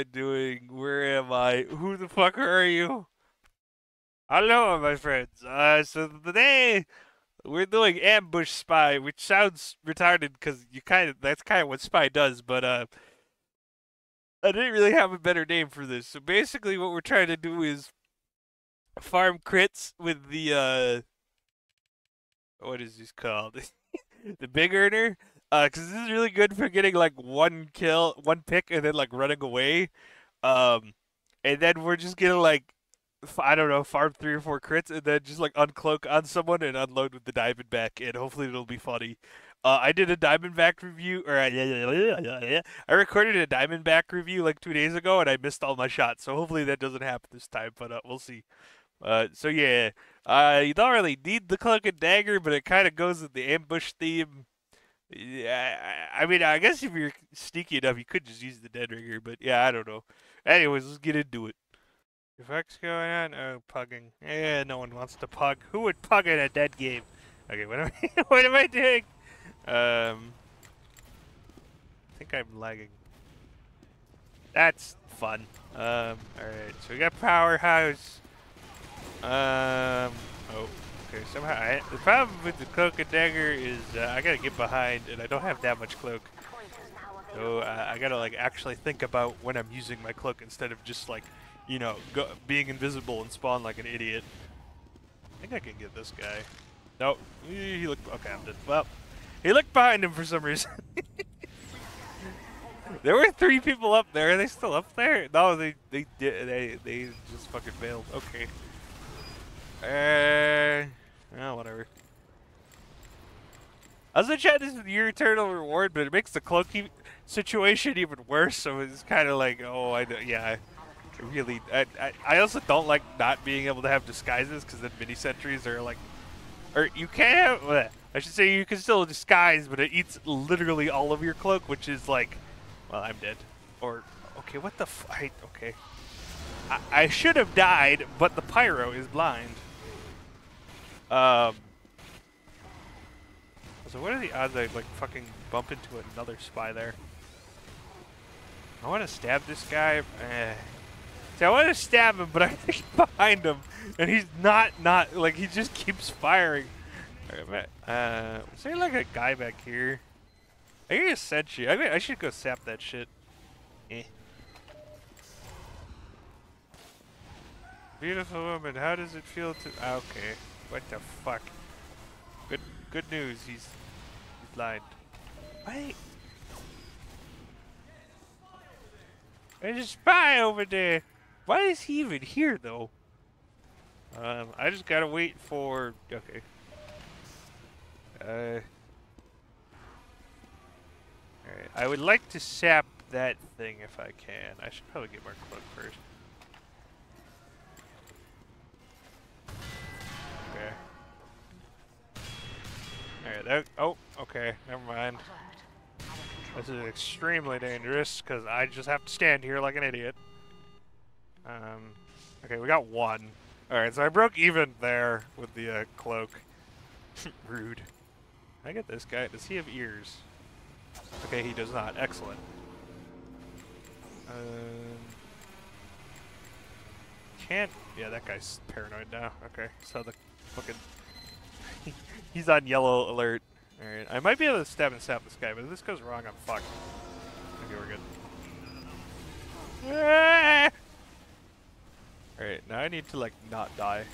I doing? Where am I? Who the fuck are you? Hello, my friends. Uh, so today we're doing ambush spy, which sounds retarded because you kind of that's kind of what spy does, but uh, I didn't really have a better name for this. So basically, what we're trying to do is farm crits with the uh, what is this called? the big earner. Uh, cause this is really good for getting like one kill, one pick, and then like running away. Um, and then we're just gonna like I don't know, farm three or four crits and then just like uncloak on someone and unload with the Diamondback, and hopefully it'll be funny. Uh, I did a Diamondback review, or I recorded a Diamondback review like two days ago, and I missed all my shots. So hopefully that doesn't happen this time, but uh, we'll see. Uh, so yeah, uh, you don't really need the cloak and dagger, but it kind of goes with the ambush theme. Yeah, I mean, I guess if you're sneaky enough, you could just use the dead ringer, but yeah, I don't know. Anyways, let's get into it. Effects going on? Oh, pugging. Yeah, no one wants to pug. Who would pug in a dead game? Okay, what am I, what am I doing? Um, I think I'm lagging. That's fun. Um, alright, so we got Powerhouse. Um, oh, okay, somehow, I, the problem with the cloak and dagger is uh, I gotta get behind and I don't have that much cloak. So uh, I gotta like actually think about when I'm using my cloak instead of just like you know, go, being invisible and spawn like an idiot. I think I can get this guy. Nope. He looked... Okay, I'm dead. Well, he looked behind him for some reason. there were three people up there. Are they still up there? No, they they. They they just fucking failed. Okay. Uh, well, whatever. I was gonna chat this your eternal reward, but it makes the cloaky situation even worse. So it's kind of like, oh, I yeah really. I, I, I also don't like not being able to have disguises because then mini sentries are like, or you can have. I should say you can still disguise, but it eats literally all of your cloak, which is like, well, I'm dead. Or okay, what the f? I, okay. I, I should have died, but the pyro is blind. Um. So what are the odds I like fucking bump into another spy there? I want to stab this guy. Eh. See, I want to stab him, but I think behind him, and he's not not like he just keeps firing. Uh, is there like a guy back here? I think a sentry. I mean, I should go sap that shit. Eh. Beautiful woman, how does it feel to? Ah, okay, what the fuck? Good, good news. He's he's blind. Wait. There's a spy over there. Why is he even here, though? Um, I just gotta wait for... Okay. Uh... Alright, I would like to sap that thing if I can. I should probably get more cloak first. Alright, oh, okay, never mind. This is extremely dangerous, because I just have to stand here like an idiot. Um, okay, we got one. Alright, so I broke even there with the uh, cloak. Rude. I get this guy. Does he have ears? Okay, he does not. Excellent. Um, can't... Yeah, that guy's paranoid now. Okay, so the fucking... He's on yellow alert. Alright, I might be able to stab and sap this guy, but if this goes wrong, I'm fucked. Okay, we're good. Ah! Alright, now I need to like not die.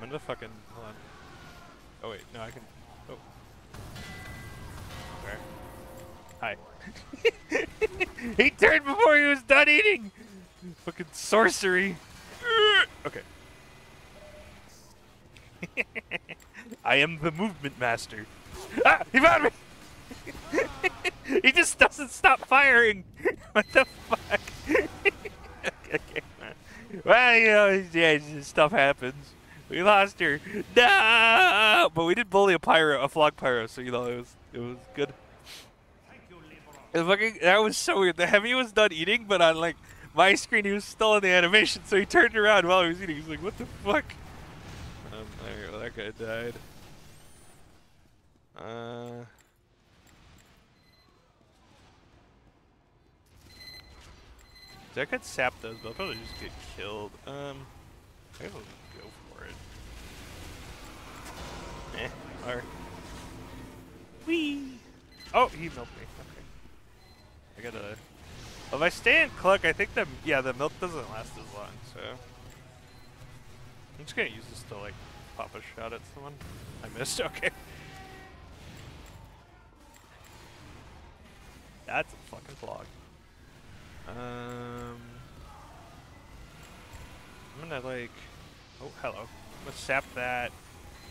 I'm gonna fucking hold on. Oh wait, no I can oh. Where? Hi. he turned before he was done eating! Fucking sorcery. okay. I am the movement master. Ah! He found me! he just doesn't stop firing. what the fuck? okay. Well, you know, yeah, stuff happens. We lost her. No, but we did bully a pyro, a Phlog pyro, so you know it was it was good. fucking, that was so weird. The heavy was done eating, but on like my screen, he was still in the animation, so he turned around while he was eating. He's like, what the fuck? Um, that guy died. Uh... That could sap those, but I'll probably just get killed. Um, I will go for it. Eh, or... Oh, he milked me. Okay. I gotta if I stay in cloak, I think the... Yeah, the milk doesn't last as long, so... I'm just gonna use this to, like, pop a shot at someone. I missed, okay. That's a fucking vlog. Um, I'm gonna like, oh hello. I'm gonna sap that.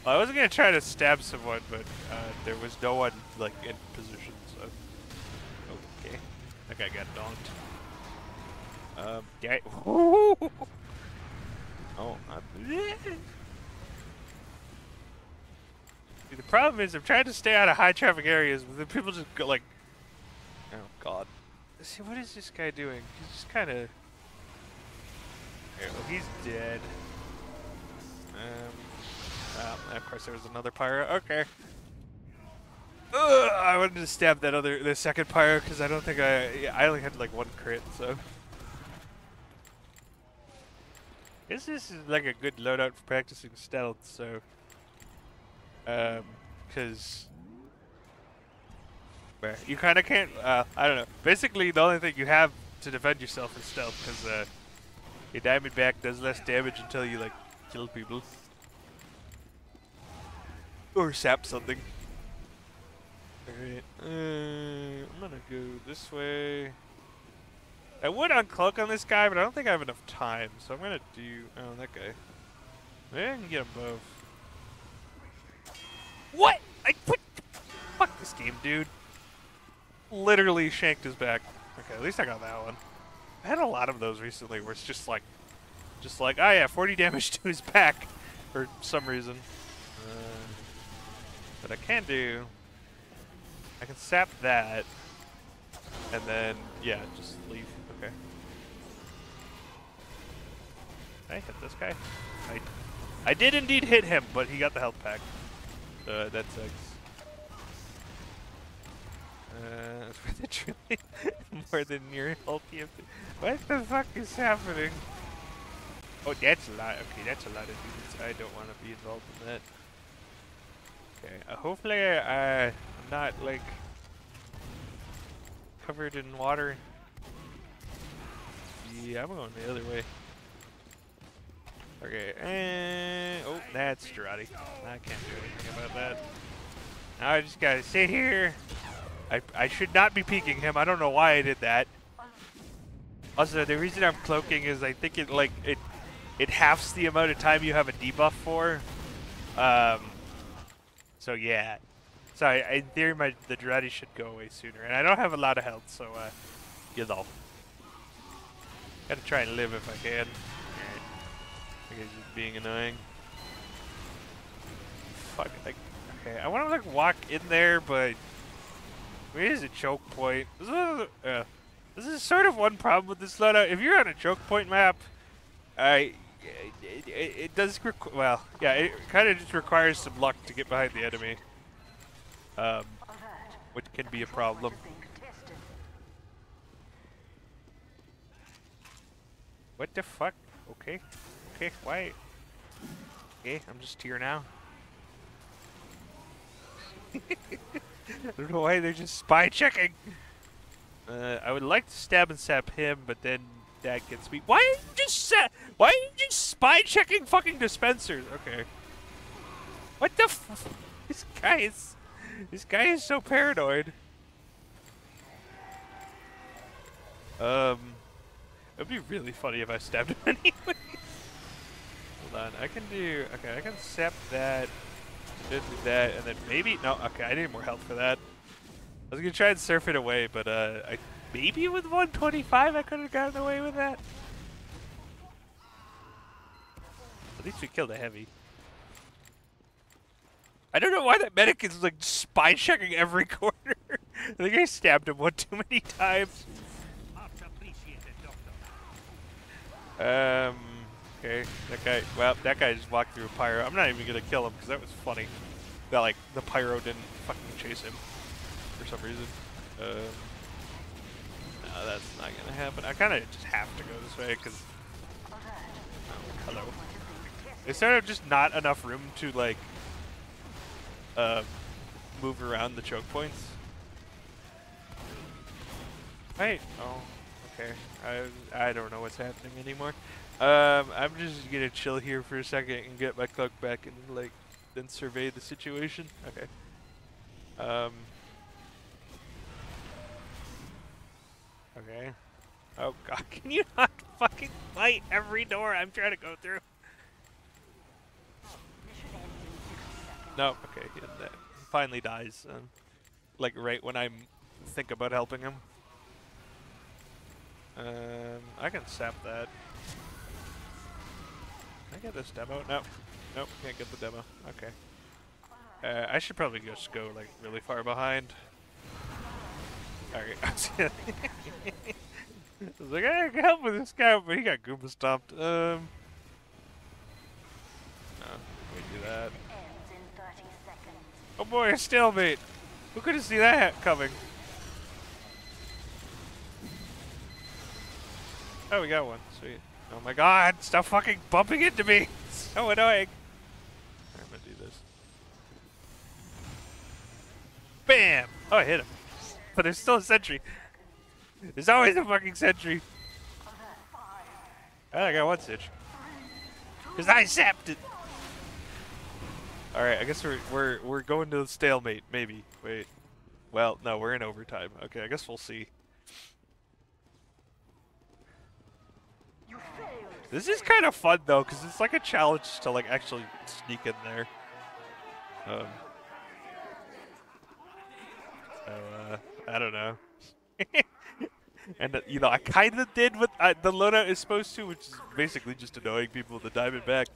Well, I wasn't gonna try to stab someone, but uh, there was no one like in position, so. That guy got donked. Um, yeah. oh, I'm See, the problem is I'm trying to stay out of high traffic areas, but then people just go like, oh god. See, what is this guy doing? He's just kind of... Oh, he's dead. Um, well, of course there was another pyro. Okay. Ugh, I wanted to stab that other, the second pyro, because I don't think I, yeah, I only had like one crit, so. This is like a good loadout for practicing stealth, so. Um, because you kind of can't. Uh, I don't know. Basically, the only thing you have to defend yourself is stealth, because uh, your Diamondback does less damage until you like kill people or sap something. Alright, uh, I'm gonna go this way. I would uncloak on this guy, but I don't think I have enough time, so I'm gonna do. Oh, that guy. Maybe I can get them both. What? I put. Fuck this game, dude literally shanked his back. Okay, at least I got that one. I had a lot of those recently where it's just like, just like, oh yeah, 40 damage to his back for some reason. Uh, but I can do, I can sap that, and then, yeah, just leave. Okay. I hit this guy? I, I did indeed hit him, but he got the health pack. Uh, that sucks. Uh, for the truly more than your health What the fuck is happening? Oh, that's a lot. Okay, that's a lot of dudes. I don't want to be involved in that. Okay, uh, hopefully uh, not, like, covered in water. Yeah, I'm going the other way. Okay, and... Oh, that's Jarate. I can't do anything about that. Now I just gotta sit here I, I should not be peeking him. I don't know why I did that. Also, the reason I'm cloaking is I think it like it it halves the amount of time you have a debuff for. Um, so yeah. So I, in theory, my the Jarate should go away sooner, and I don't have a lot of health, so uh, you know. Gotta try and live if I can. I guess just being annoying. Fuck. Like, okay, I want to like walk in there, but where is a choke point? This is, uh, this is sort of one problem with this loadout. If you're on a choke point map, I it, it, it, does well, yeah, it kind of just requires some luck to get behind the enemy, um, which can be a problem. What the fuck? Okay, okay, why? Okay, I'm just here now. I don't know why they're just spy checking. Uh, I would like to stab and sap him, but then that gets me. Why are you just Why are you just spy checking fucking dispensers? Okay. What the? F this guy is. This guy is so paranoid. Um, it'd be really funny if I stabbed him anyway. Hold on, I can do. Okay, I can sap that. Did that, and then maybe no. Okay, I need more health for that. I was gonna try and surf it away, but uh, I maybe with 125 I could have gotten away with that. At least we killed a heavy. I don't know why that medic is like spy checking every corner. I think I stabbed him one too many times. Um. Okay, that guy, well, that guy just walked through a pyro. I'm not even gonna kill him because that was funny. That, like, the pyro didn't fucking chase him for some reason. Um, No, that's not gonna happen. I kind of just have to go this way because. Oh, hello. Is there just not enough room to like uh, move around the choke points? Wait. Oh, okay. I I don't know what's happening anymore. Um, I'm just gonna chill here for a second and get my cloak back and like then survey the situation. Okay. Um. Okay. Oh god, can you not fucking light every door I'm trying to go through? No, okay, that finally dies. Um, like right when I think about helping him. Um, I can sap that. Can I get this demo? No. Nope, can't get the demo. Okay. Uh, I should probably just go like really far behind. Alright. I was like, I can help with this guy, but he got Goomba stomped. Um. No, we do that. Oh boy, a stalemate! Who could have seen that coming? Oh, we got one. Sweet. Oh my god, stop fucking bumping into me! so annoying! I'm gonna do this. Bam! Oh, I hit him. But there's still a sentry. There's always a fucking sentry. Oh, I got one stitch. Because I zapped it! Alright, I guess we're, we're, we're going to the stalemate, maybe. Wait. Well, no, we're in overtime. Okay, I guess we'll see. This is kind of fun though, because it's like a challenge to like actually sneak in there. Um, so, uh, I don't know. and uh, you know, I kind of did what uh, the loadout is supposed to, which is basically just annoying people with the diamond back.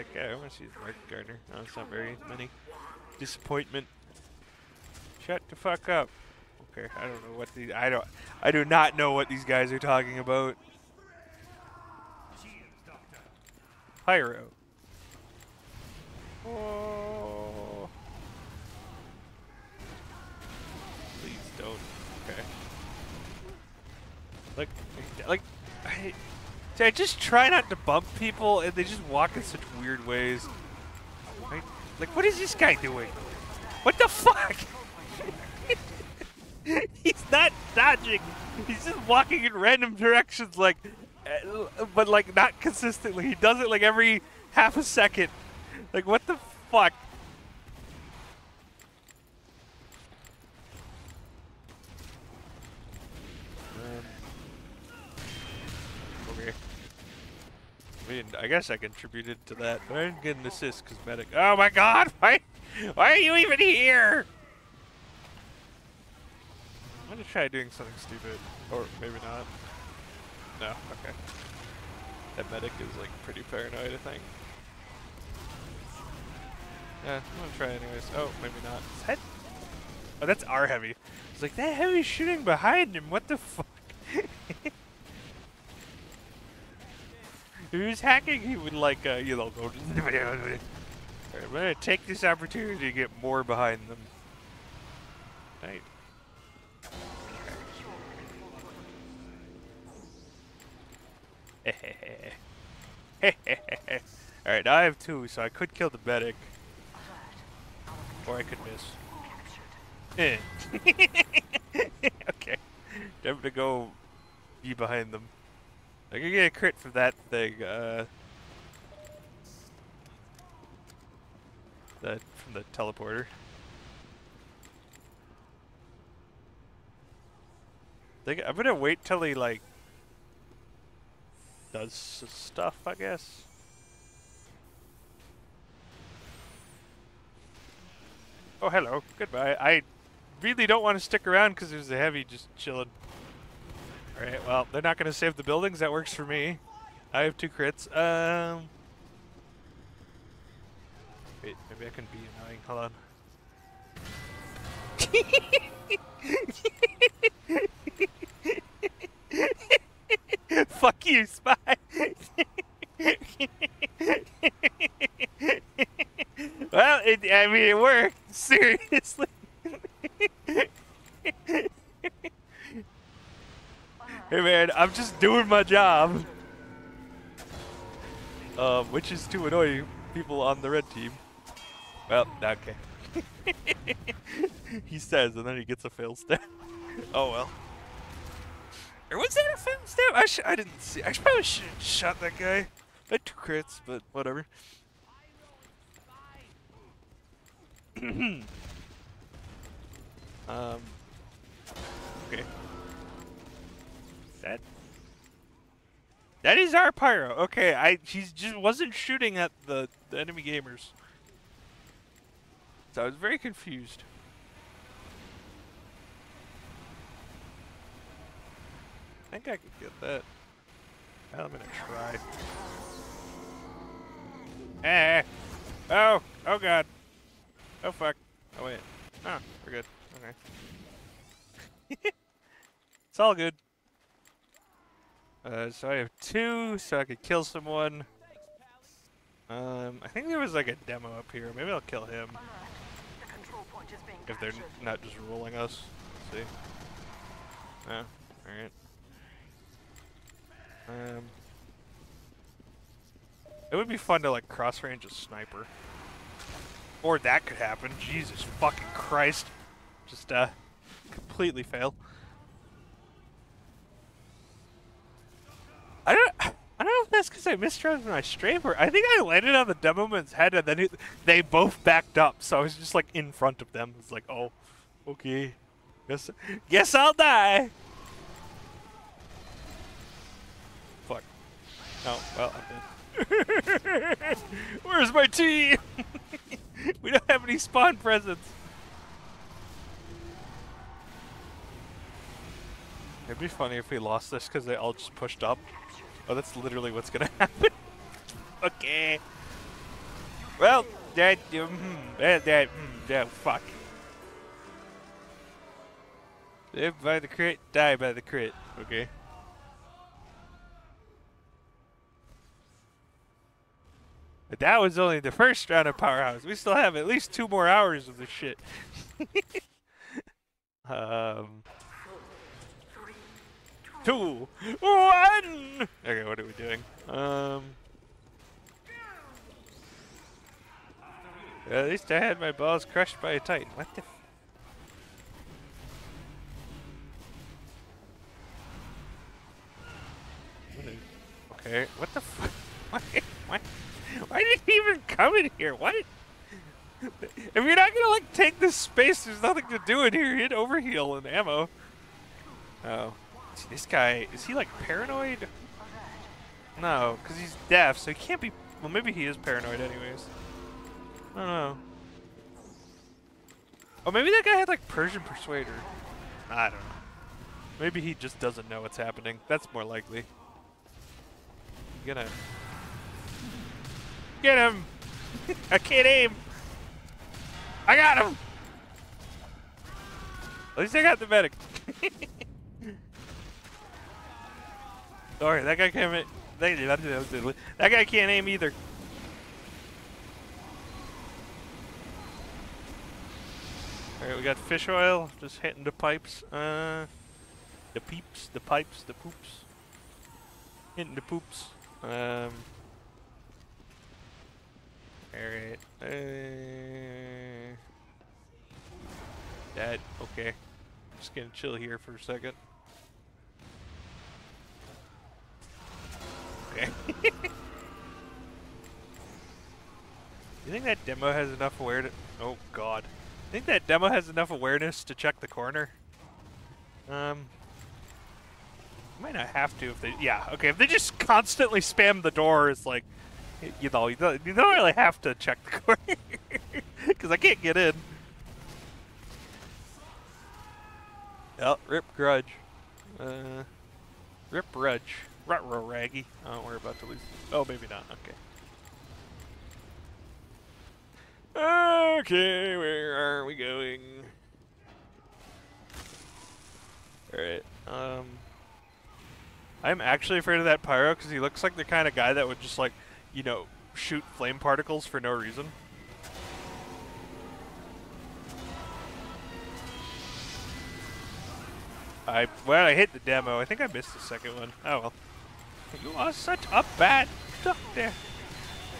That guy, I want to see Mark Gardner. No, oh, it's not very many. Disappointment. Shut the fuck up. Okay, I don't know what these. I don't. I do not know what these guys are talking about. Pyro. Oh. Please don't. Okay. Like, like, I. See, I just try not to bump people, and they just walk in such weird ways. Like, like what is this guy doing? What the fuck? He's not dodging. He's just walking in random directions, like, uh, but like not consistently. He does it like every half a second. Like, what the fuck? Um, okay. I mean, I guess I contributed to that, but I didn't get an assist because medic. Oh my god! Why? Why are you even here? I'm gonna try doing something stupid. Or maybe not. No, okay. That medic is like pretty paranoid, I think. Yeah, I'm gonna try anyways. Oh, maybe not. That... Oh, that's our heavy. It's like, that heavy shooting behind him, what the fuck? he hacking, he would like, uh, you know, go... I'm gonna take this opportunity to get more behind them. Right. Alright, I have two, so I could kill the medic. Or I could miss. Eh. okay. I'm gonna go be behind them. I can get a crit for that thing, uh... From the teleporter. I'm gonna wait till he, like, does stuff, I guess. Oh, hello. Goodbye. I really don't want to stick around because there's a heavy just chilling. Alright, well, they're not going to save the buildings. That works for me. I have two crits. Um, Wait, maybe I can be annoying. Hold on. Fuck you, spy. well, it, I mean, it worked. Seriously. I'm just doing my job. Um, which is to annoy people on the red team. Well, okay. he says, and then he gets a fail step. oh well. Or was that a fail step? I sh I didn't see. I probably should have shot that guy. I had two crits, but whatever. um. Okay. That. That is our pyro. Okay, I he just wasn't shooting at the, the enemy gamers. So I was very confused. I think I could get that. I'm gonna try. Eh. Oh. Oh god. Oh fuck. Oh wait. Oh, we're good. Okay. it's all good. Uh, so I have two, so I could kill someone. Um, I think there was like a demo up here. Maybe I'll kill him. If they're not just rolling us. Let's see. Oh, alright. Um, it would be fun to like cross range a sniper. Or that could happen. Jesus fucking Christ. Just uh completely fail. I don't I don't know if that's because I misjudged my stream or I think I landed on the demoman's head and then it, they both backed up, so I was just like in front of them. It's like, oh, okay, guess guess I'll die. Fuck. Oh well, Where's my team? we don't have any spawn presents. It'd be funny if we lost this because they all just pushed up. Oh, that's literally what's gonna happen. okay. Well, that, um, that, that, mm, that, fuck. Live by the crit, die by the crit. Okay. But that was only the first round of Powerhouse. We still have at least two more hours of this shit. um, two, one. Okay, what are we doing? Um, at least I had my balls crushed by a titan. What the? Okay, what the fuck? What? What? Why did he even come in here? What? If you're not gonna like take this space, there's nothing to do in here. Hit overheal and ammo. Oh, See, this guy is he like paranoid? No, because he's deaf, so he can't be. Well, maybe he is paranoid, anyways. I don't know. Oh, maybe that guy had like Persian Persuader. I don't know. Maybe he just doesn't know what's happening. That's more likely. I'm gonna Get him! I can't aim! I got him! At least I got the medic. Sorry, that guy can't. That guy can't aim either. Alright, we got fish oil, just hitting the pipes. Uh, the peeps, the pipes, the poops. Hitting the poops. Um, Alright. Uh, Dead. Okay. Just gonna chill here for a second. Okay. you think that demo has enough awareness? Oh god. I think that demo has enough awareness to check the corner. Um, might not have to if they. Yeah, okay. If they just constantly spam the door, it's like you know, you don't, you don't really have to check the corner because I can't get in. Yep, rip grudge. Uh, rip rudge. Rutro raggy. Oh, we're about to lose. Oh, maybe not. Okay. Okay, where are we going? Alright, um... I'm actually afraid of that Pyro because he looks like the kind of guy that would just like you know, shoot flame particles for no reason. I well, I hit the demo. I think I missed the second one. Oh well. You are such a bad doctor.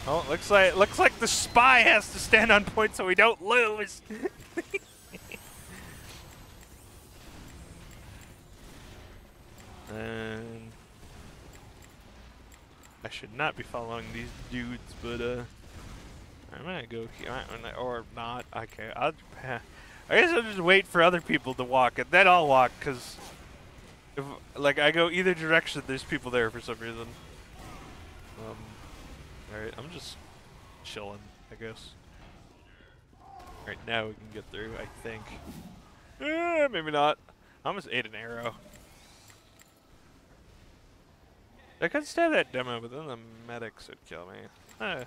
Oh, looks like looks like the spy has to stand on point so we don't lose. and I should not be following these dudes, but uh, I'm gonna go here or not. Okay, I'll. I guess I'll just wait for other people to walk, and then I'll walk, because if like I go either direction, there's people there for some reason. Um, all right, I'm just chilling, I guess. All right, now we can get through, I think. Eh, maybe not. I almost ate an arrow. I could stab that demo, but then the medics would kill me. Eh,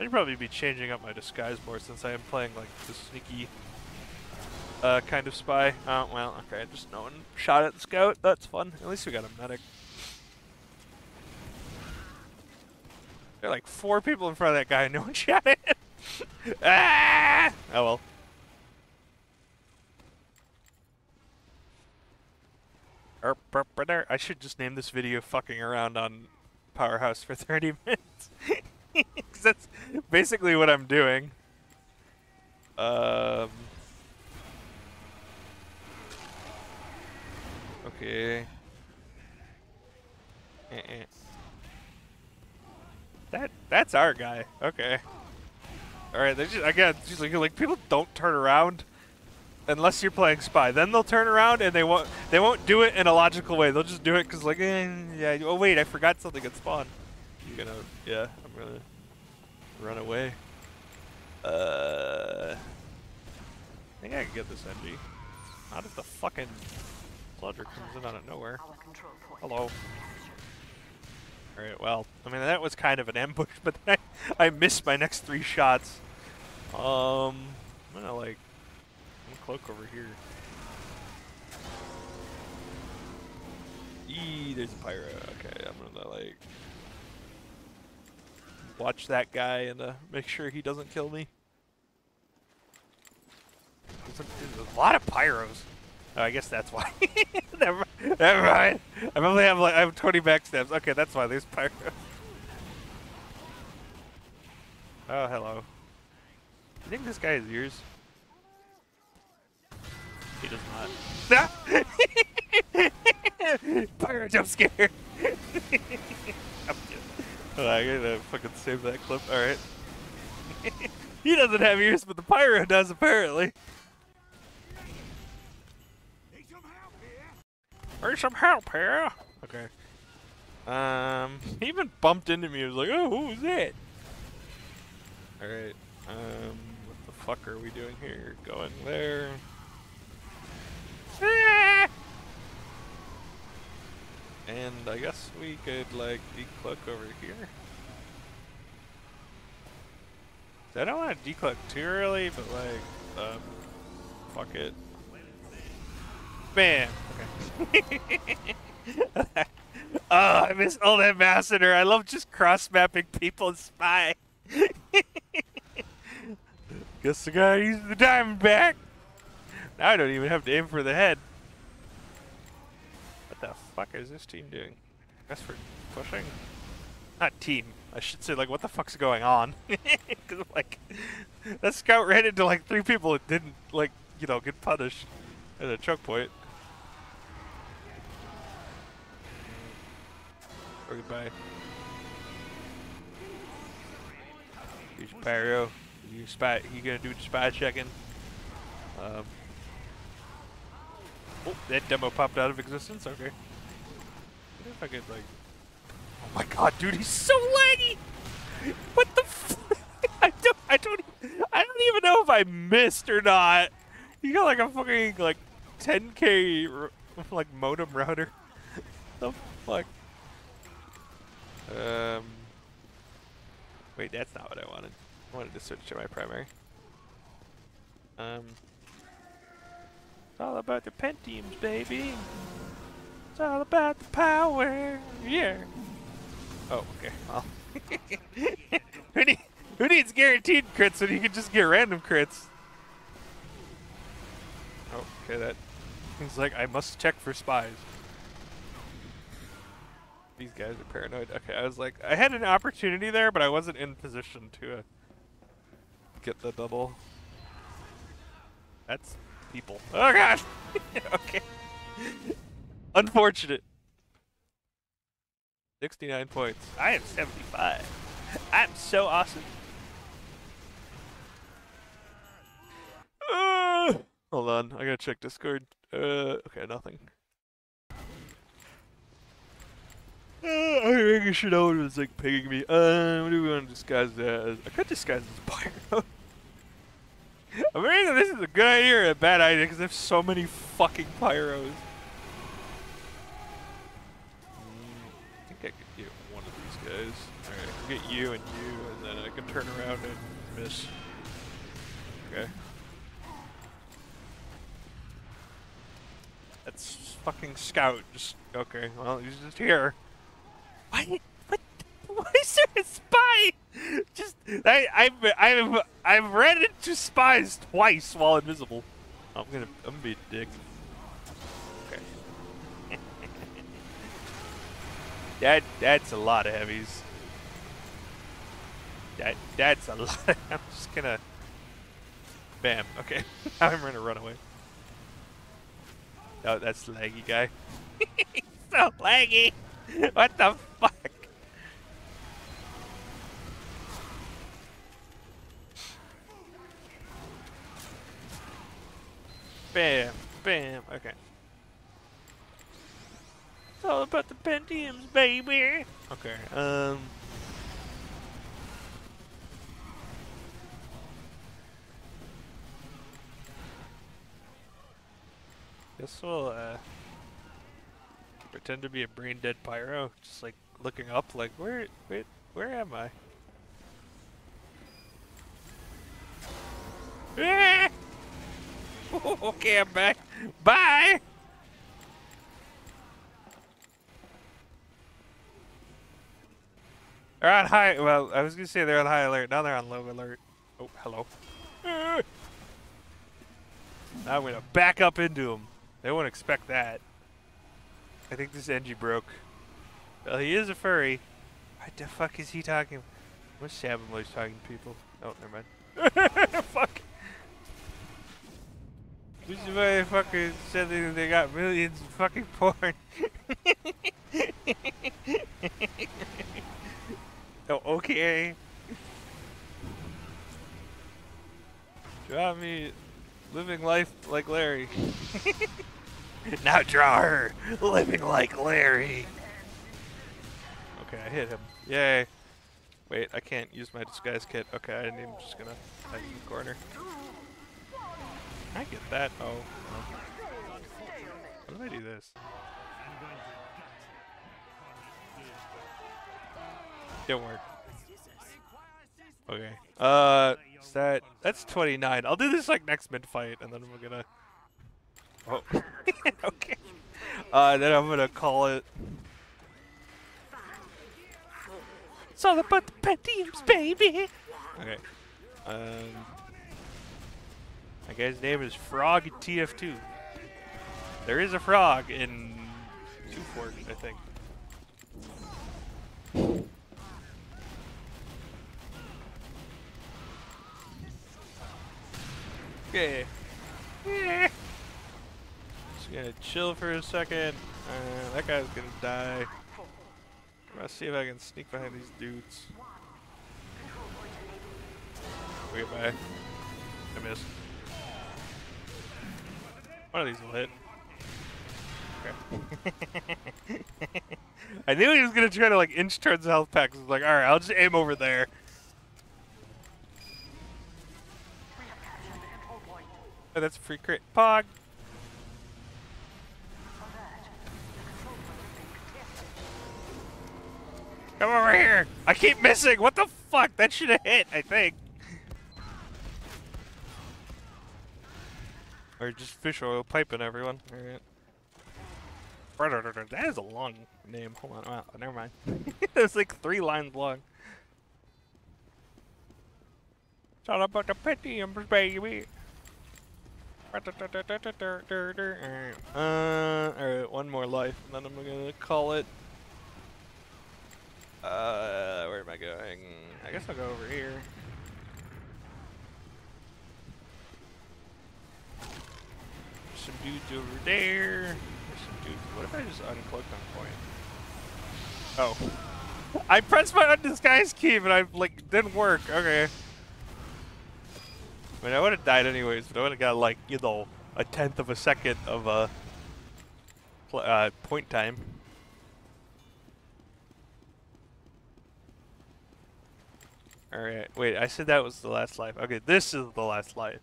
I'd probably be changing up my disguise more since I am playing like the sneaky uh, kind of spy. Oh, well, okay, just no one shot at the scout. That's fun. At least we got a medic. There are like four people in front of that guy and no one shot at ah! Oh well. I should just name this video fucking around on Powerhouse for 30 minutes. That's basically what I'm doing. Um... Okay. Eh -eh. That that's our guy. Okay. All right. Just again, just like, like people don't turn around unless you're playing spy. Then they'll turn around and they won't they won't do it in a logical way. They'll just do it because like eh, yeah. Oh wait, I forgot something at spawn. I'm gonna yeah. I'm gonna run away. Uh. I think I can get this Engie. How does the fucking Sludger comes in out of nowhere. Hello. Alright, well, I mean, that was kind of an ambush, but I, I missed my next three shots. Um, I'm gonna, like, I'm gonna cloak over here. Eee, there's a pyro. Okay, I'm gonna, like, watch that guy and uh, make sure he doesn't kill me. There's a, there's a lot of pyros. Oh, I guess that's why. never, never mind. I only have like I have 20 backstabs. Okay, that's why there's pyro. Oh, hello. You think this guy has ears? He does not. pyro jump scare. oh, I gotta fucking save that clip. All right. he doesn't have ears, but the pyro does apparently. There's some help here. Okay. Um, he even bumped into me. He was like, oh, who was that? Alright. Um, what the fuck are we doing here? Going there. Ah! And I guess we could, like, decloak over here. I don't want to decloak too early, but, like, um, fuck it. Bam! Okay. oh, I miss Old Ambassador. I love just cross-mapping people and Spy. Guess the guy using the diamond back. Now I don't even have to aim for the head. What the fuck is this team doing? Guess for pushing? Not team. I should say, like, what the fuck's going on? Because, like, that scout ran into, like, three people and didn't, like, you know, get punished at a choke point. Or goodbye. Here's Pyro. You spy. You gonna do spy checking? Um. Oh, that demo popped out of existence. Okay. What if I could like? Oh my god, dude, he's so laggy. What the? I don't. I don't. I don't even know if I missed or not. You got like a fucking like 10k like modem router. the fuck? Um, wait, that's not what I wanted. I wanted to switch to my primary. Um, it's all about the Pentiums, baby. It's all about the power. Yeah. Oh, okay. Well, who, need, who needs guaranteed crits when you can just get random crits? Oh, okay, that He's like, I must check for spies. These guys are paranoid. Okay, I was like, I had an opportunity there, but I wasn't in position to uh, get the double. That's people. Oh god! okay. Unfortunate. 69 points. I am 75. I'm so awesome. Uh, hold on, I gotta check Discord. Uh, okay, nothing. Uh, Sure no one was like pinging me. Uh, what do we want to disguise as? I could disguise as a Pyro. I'm if this is a good idea or a bad idea because I have so many fucking Pyros. Mm, I think I could get one of these guys. Alright, I can get you and you, and then I can turn around and miss. Okay. That's fucking Scout. Just okay. Well, he's just here. Why? What? Why is there a spy? Just I I've I've I've ran into spies twice while invisible. I'm gonna I'm gonna be a dick. Okay. that that's a lot of heavies. That that's a lot. I'm just gonna. Bam. Okay. I'm gonna run away. Oh, that's laggy guy. so laggy. What the fuck? Bam, bam. Okay. It's all about the Pentiums, baby. Okay. Um. Guess we'll uh, pretend to be a brain dead pyro, just like looking up, like where, wait, where am I? okay, I'm back. Bye. They're on high. Well, I was gonna say they're on high alert. Now they're on low alert. Oh, hello. Now I'm gonna back up into them. They won't expect that. I think this Engie broke. Well, he is a furry. What the fuck is he talking? What's always talking to people? Oh, never mind. fuck. This motherfucker said that they got millions of fucking porn. oh, okay. Draw me living life like Larry. now draw her living like Larry. Okay, I hit him. Yay. Wait, I can't use my disguise kit. Okay, I didn't even, just gonna hide in the corner. I get that. Oh. How do I do this? Don't work. Okay. Uh, is that that's 29. I'll do this like next mid fight, and then we're gonna. Oh. okay. Uh, then I'm gonna call it. It's all about the Pentiums, baby. Okay. Um. Guy's name is Frog TF2. There is a frog in Two Fort, I think. Okay. Just gonna chill for a second. Uh, that guy's gonna die. I'm gonna see if I can sneak behind these dudes. Wait, bye. I missed. One of these will hit. Okay. I knew he was gonna try to like inch towards the health pack. I was like, alright, I'll just aim over there. Oh, that's a free crit. Pog! Come over here! I keep missing! What the fuck? That should have hit, I think. Or just fish oil piping everyone. Alright. That is a long name. Hold on. Wow, never mind. it's like three lines long. It's all about the Pentiums, baby. Uh, alright, one more life, and then I'm gonna call it. Uh, where am I going? I guess I'll go over here. There's some dudes over there. There's some dudes. What if I just uncloaked on point? Oh. I pressed my undisguised key, but I, like, didn't work. Okay. I mean, I would have died anyways, but I would have got, like, you know, a tenth of a second of, uh, uh point time. Alright, wait, I said that was the last life. Okay, this is the last life.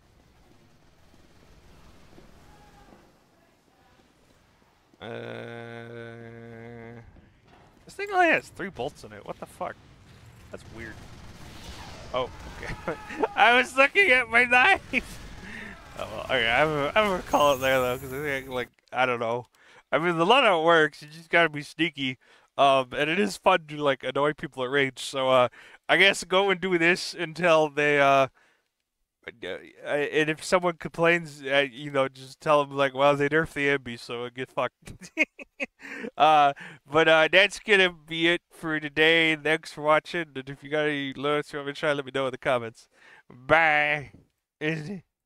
Uh, this thing only has three bolts in it. What the fuck? That's weird. Oh, okay. I was looking at my knife. Oh, well, okay, I'm, I'm gonna call it there though, because I think like I don't know. I mean, the loadout works. You just gotta be sneaky. Um, and it is fun to like annoy people at range. So, uh, I guess go and do this until they uh and if someone complains, uh, you know, just tell them like, "Well, they nerfed the ambi, so get fucked." uh, but uh, that's gonna be it for today. Thanks for watching, and if you got any learns from it, try let me know in the comments. Bye.